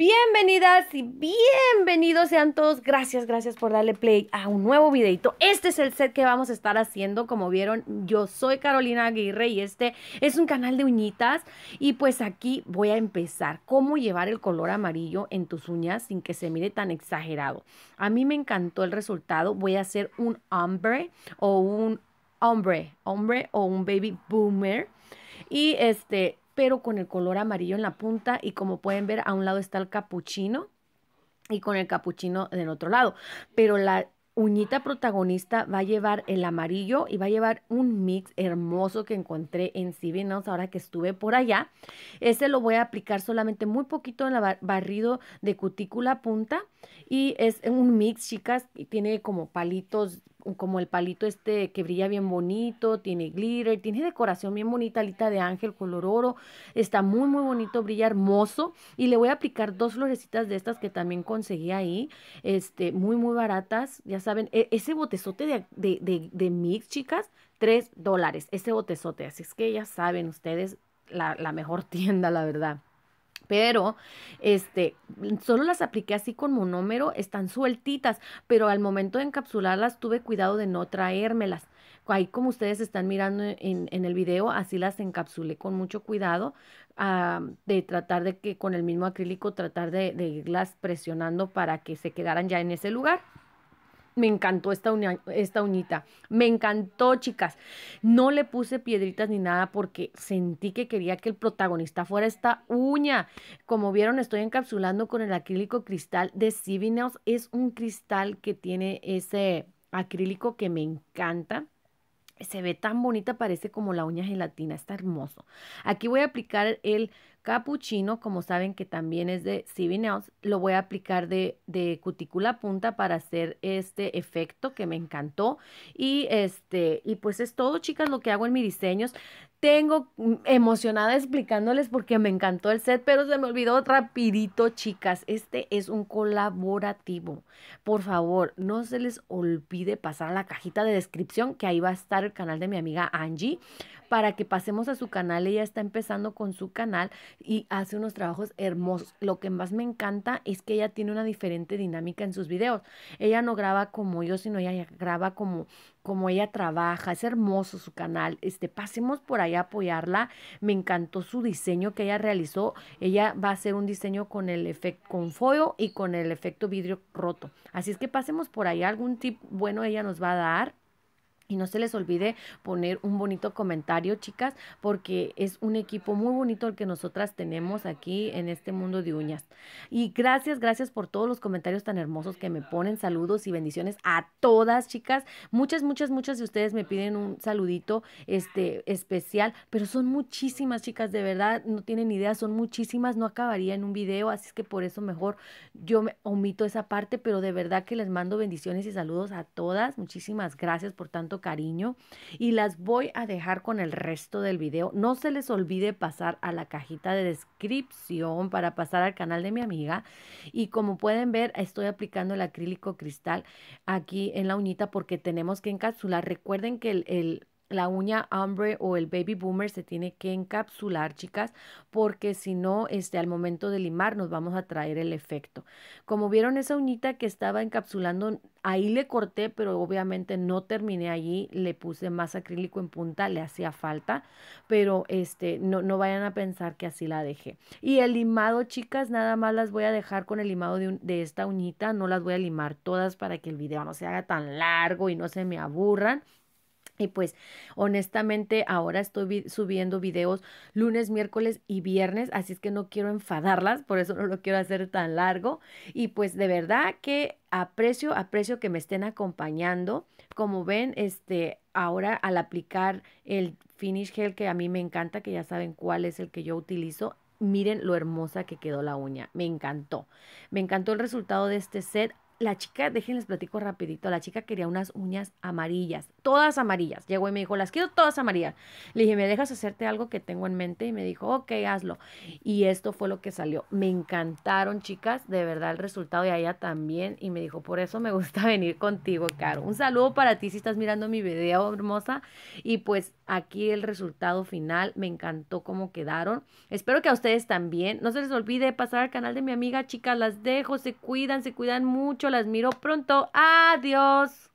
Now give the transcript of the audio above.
Bienvenidas y bienvenidos sean todos. Gracias, gracias por darle play a un nuevo videito. Este es el set que vamos a estar haciendo. Como vieron, yo soy Carolina Aguirre y este es un canal de uñitas. Y pues aquí voy a empezar. Cómo llevar el color amarillo en tus uñas sin que se mire tan exagerado. A mí me encantó el resultado. Voy a hacer un hombre o un hombre, hombre o un baby boomer. Y este, pero con el color amarillo en la punta y como pueden ver a un lado está el capuchino y con el capuchino del otro lado. Pero la uñita protagonista va a llevar el amarillo y va a llevar un mix hermoso que encontré en CB ahora que estuve por allá. Ese lo voy a aplicar solamente muy poquito en el barrido de cutícula punta y es un mix, chicas, y tiene como palitos como el palito este que brilla bien bonito, tiene glitter, tiene decoración bien bonita, alita de ángel color oro, está muy muy bonito, brilla hermoso. Y le voy a aplicar dos florecitas de estas que también conseguí ahí, este, muy muy baratas, ya saben, e, ese botezote de, de, de, mix, chicas, tres dólares, ese botezote, así es que ya saben ustedes, la, la mejor tienda, la verdad pero este, solo las apliqué así con monómero, están sueltitas, pero al momento de encapsularlas tuve cuidado de no traérmelas. Ahí como ustedes están mirando en, en el video, así las encapsulé con mucho cuidado, ah, de tratar de que con el mismo acrílico, tratar de, de irlas presionando para que se quedaran ya en ese lugar. Me encantó esta, esta uñita. Me encantó, chicas. No le puse piedritas ni nada porque sentí que quería que el protagonista fuera esta uña. Como vieron, estoy encapsulando con el acrílico cristal de Nails. Es un cristal que tiene ese acrílico que me encanta se ve tan bonita, parece como la uña gelatina, está hermoso. Aquí voy a aplicar el capuchino, como saben que también es de CB Nails, lo voy a aplicar de, de, cutícula punta para hacer este efecto que me encantó. Y este, y pues es todo, chicas, lo que hago en mis diseños tengo mm, emocionada explicándoles porque me encantó el set, pero se me olvidó rapidito, chicas. Este es un colaborativo. Por favor, no se les olvide pasar a la cajita de descripción, que ahí va a estar el canal de mi amiga Angie, para que pasemos a su canal. Ella está empezando con su canal y hace unos trabajos hermosos. Lo que más me encanta es que ella tiene una diferente dinámica en sus videos. Ella no graba como yo, sino ella graba como como ella trabaja, es hermoso su canal. Este, pasemos por ahí a apoyarla. Me encantó su diseño que ella realizó. Ella va a hacer un diseño con el efecto con foil y con el efecto vidrio roto. Así es que pasemos por ahí algún tip bueno ella nos va a dar. Y no se les olvide poner un bonito comentario, chicas, porque es un equipo muy bonito el que nosotras tenemos aquí en este mundo de uñas. Y gracias, gracias por todos los comentarios tan hermosos que me ponen. Saludos y bendiciones a todas, chicas. Muchas, muchas, muchas de ustedes me piden un saludito este especial, pero son muchísimas, chicas, de verdad, no tienen idea, son muchísimas, no acabaría en un video, así es que por eso mejor yo me omito esa parte, pero de verdad que les mando bendiciones y saludos a todas. Muchísimas gracias por tanto cariño y las voy a dejar con el resto del video. No se les olvide pasar a la cajita de descripción para pasar al canal de mi amiga y como pueden ver estoy aplicando el acrílico cristal aquí en la uñita porque tenemos que encapsular. Recuerden que el la uña hombre o el baby boomer se tiene que encapsular, chicas, porque si no, este, al momento de limar nos vamos a traer el efecto. Como vieron esa uñita que estaba encapsulando, ahí le corté, pero obviamente no terminé allí, le puse más acrílico en punta, le hacía falta, pero este, no, no vayan a pensar que así la dejé. Y el limado, chicas, nada más las voy a dejar con el limado de, de esta uñita, no las voy a limar todas para que el video no se haga tan largo y no se me aburran. Y pues honestamente ahora estoy subiendo videos lunes, miércoles y viernes, así es que no quiero enfadarlas, por eso no lo quiero hacer tan largo. Y pues de verdad que aprecio, aprecio que me estén acompañando. Como ven, este, ahora al aplicar el Finish Gel que a mí me encanta, que ya saben cuál es el que yo utilizo, miren lo hermosa que quedó la uña. Me encantó. Me encantó el resultado de este set la chica, déjenles platico rapidito, la chica quería unas uñas amarillas, todas amarillas. Llegó y me dijo, las quiero todas amarillas. Le dije, ¿me dejas hacerte algo que tengo en mente? Y me dijo, ok, hazlo. Y esto fue lo que salió. Me encantaron, chicas, de verdad el resultado y a ella también. Y me dijo, por eso me gusta venir contigo, Caro. Un saludo para ti si estás mirando mi video, hermosa. Y pues aquí el resultado final, me encantó cómo quedaron. Espero que a ustedes también. No se les olvide pasar al canal de mi amiga, chicas, las dejo, se cuidan, se cuidan las miro pronto. Adiós.